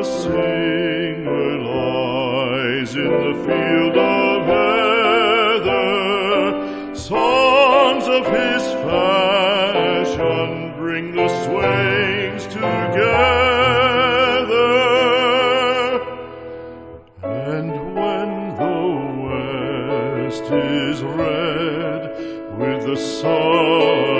the singer lies in the field of heather. Songs of his fashion bring the swains together. And when the west is red with the sun.